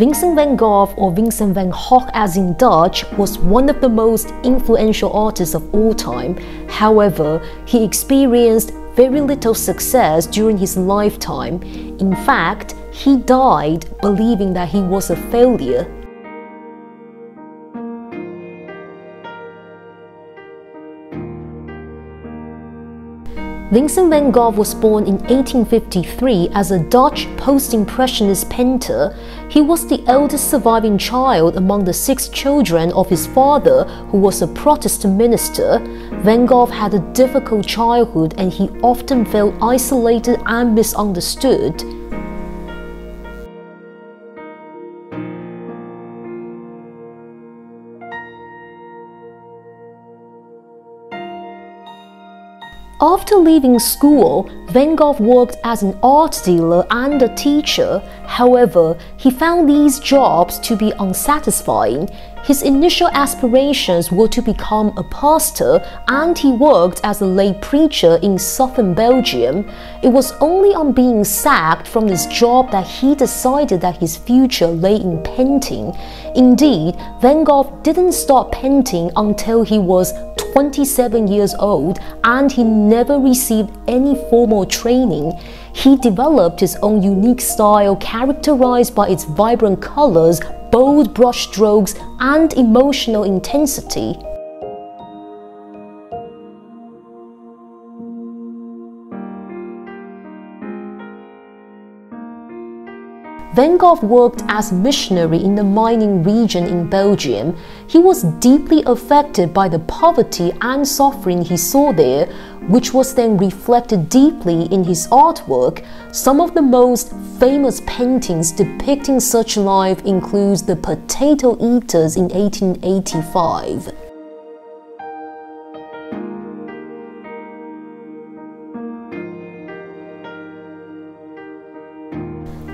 Vincent van Gogh, or Vincent van Gogh as in Dutch, was one of the most influential artists of all time. However, he experienced very little success during his lifetime. In fact, he died believing that he was a failure. Vincent van Gogh was born in 1853 as a Dutch post-impressionist painter. He was the eldest surviving child among the six children of his father, who was a Protestant minister. Van Gogh had a difficult childhood and he often felt isolated and misunderstood. After leaving school, Van Gogh worked as an art dealer and a teacher. However, he found these jobs to be unsatisfying. His initial aspirations were to become a pastor, and he worked as a lay preacher in southern Belgium. It was only on being sacked from this job that he decided that his future lay in painting. Indeed, Van Gogh didn't start painting until he was 27 years old and he never received any formal training. He developed his own unique style characterized by its vibrant colors, bold brushstrokes, and emotional intensity. Van Gogh worked as a missionary in the mining region in Belgium. He was deeply affected by the poverty and suffering he saw there, which was then reflected deeply in his artwork. Some of the most famous paintings depicting such life includes The Potato Eaters in 1885.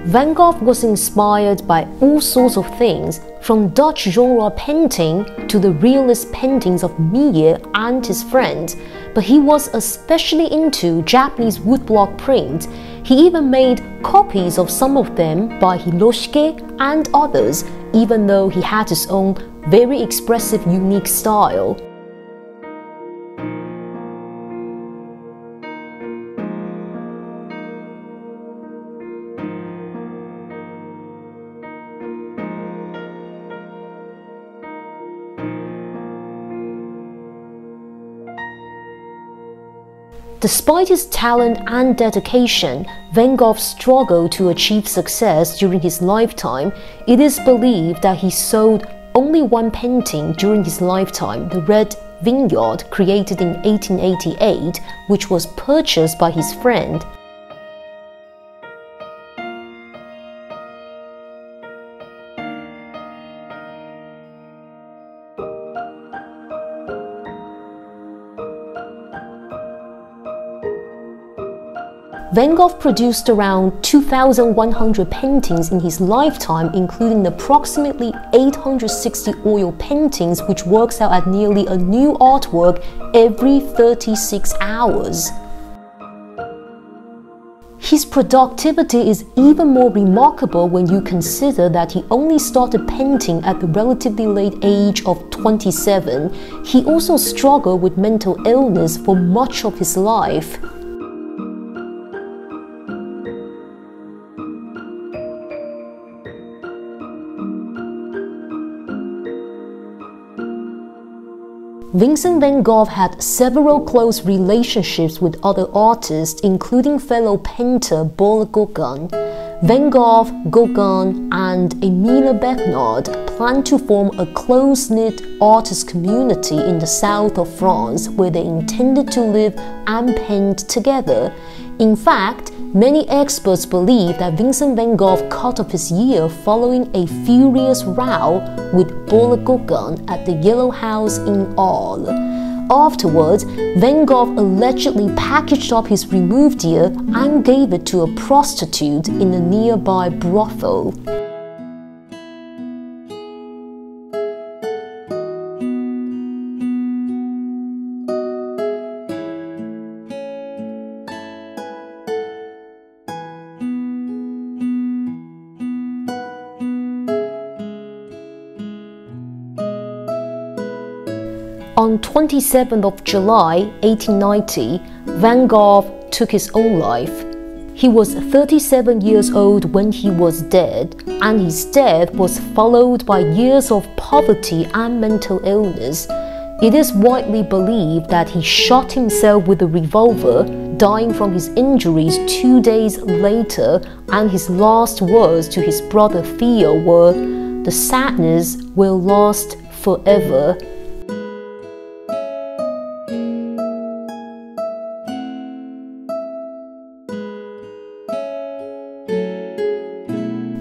Van Gogh was inspired by all sorts of things, from Dutch genre painting to the realist paintings of Millet and his friends, but he was especially into Japanese woodblock print. He even made copies of some of them by Hiroshige and others, even though he had his own very expressive unique style. Despite his talent and dedication, Van Gogh struggled to achieve success during his lifetime. It is believed that he sold only one painting during his lifetime, the Red Vineyard, created in 1888, which was purchased by his friend Van Gogh produced around 2,100 paintings in his lifetime, including approximately 860 oil paintings, which works out at nearly a new artwork every 36 hours. His productivity is even more remarkable when you consider that he only started painting at the relatively late age of 27. He also struggled with mental illness for much of his life. Vincent van Gogh had several close relationships with other artists, including fellow painter Paul Gauguin. Van Gogh, Gauguin, and Émile Bernard planned to form a close-knit artist community in the south of France where they intended to live and paint together. In fact, many experts believe that Vincent van Gogh cut off his ear following a furious row with Paul Gauguin at the Yellow House in Arles. Afterwards, Van Gogh allegedly packaged up his removed ear and gave it to a prostitute in a nearby brothel. On 27th of July 1890, Van Gogh took his own life. He was 37 years old when he was dead, and his death was followed by years of poverty and mental illness. It is widely believed that he shot himself with a revolver, dying from his injuries two days later, and his last words to his brother Theo were, The sadness will last forever.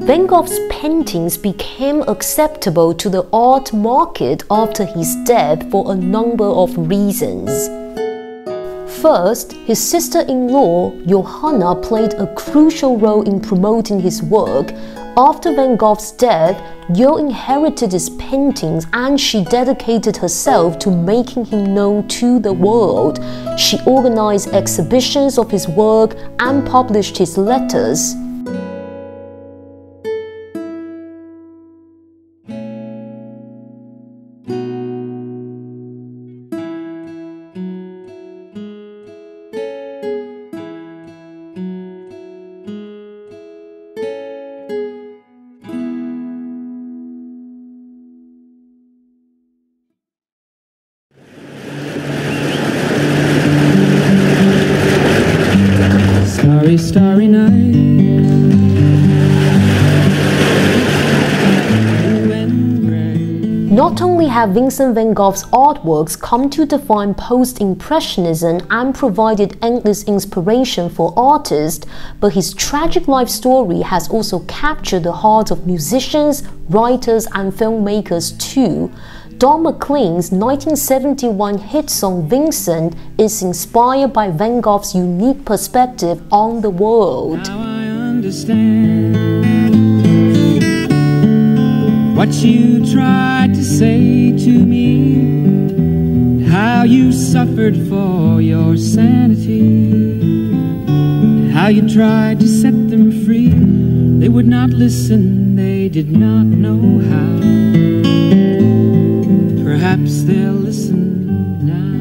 Van Gogh's paintings became acceptable to the art market after his death for a number of reasons. First, his sister-in-law, Johanna, played a crucial role in promoting his work. After Van Gogh's death, Yo inherited his paintings and she dedicated herself to making him known to the world. She organized exhibitions of his work and published his letters. Not only have Vincent van Gogh's artworks come to define post Impressionism and provided endless inspiration for artists, but his tragic life story has also captured the hearts of musicians, writers, and filmmakers too. Don McLean's 1971 hit song Vincent is inspired by Van Gogh's unique perspective on the world. What you to say to me, how you suffered for your sanity, how you tried to set them free. They would not listen, they did not know how. Perhaps they'll listen now.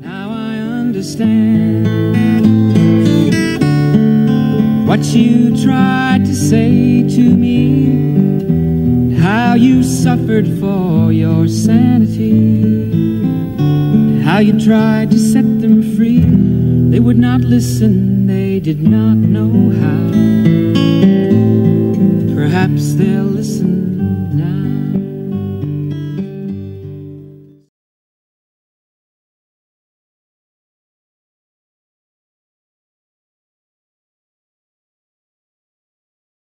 Now I understand tried to say to me, how you suffered for your sanity, how you tried to set them free. They would not listen, they did not know how. Perhaps they'll.